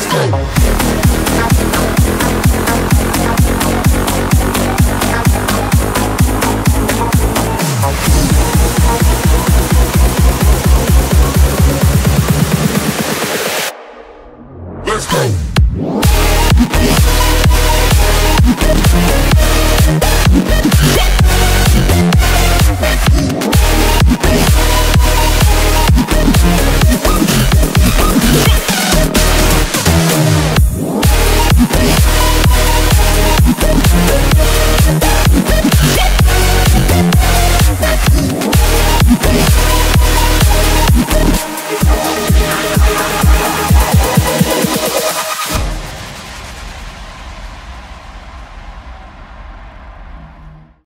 Let's go. Let's go.